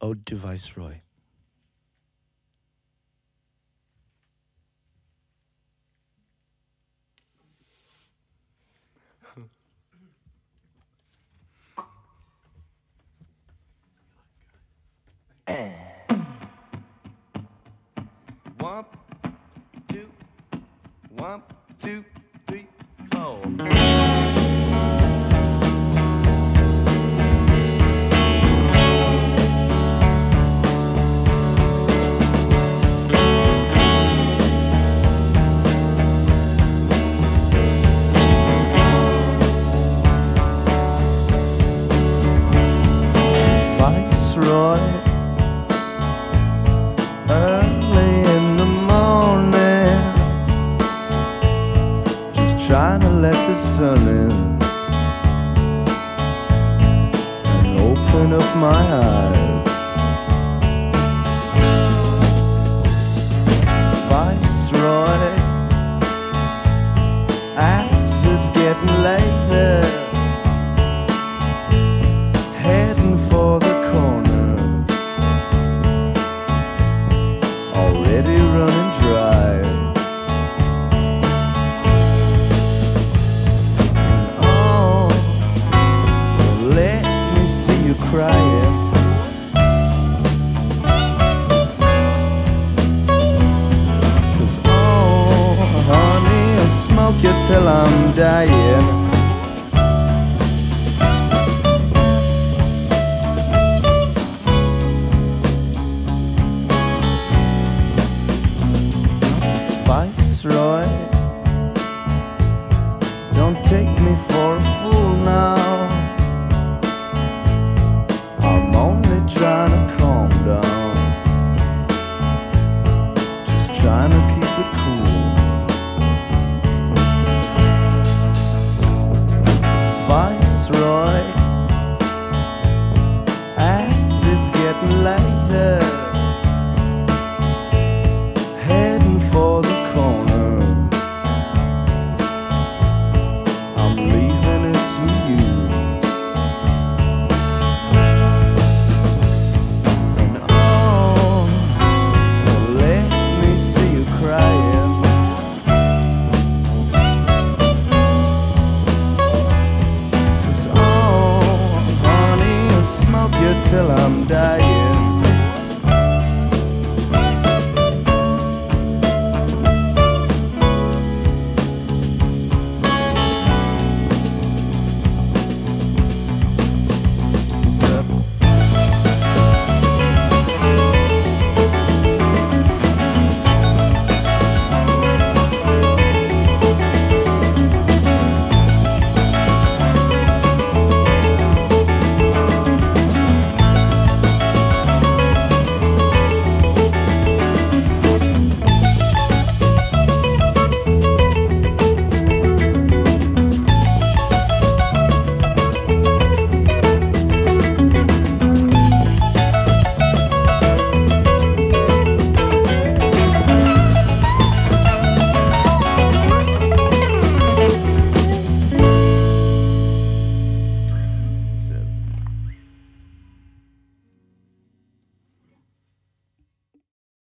Ode to Viceroy. One, two, one, two, three, four. Viceroy, early in the morning, just trying to let the sun in and open up my eyes. Viceroy, acid's getting later. Crying. Cause oh, honey, I'll smoke you till I'm dying.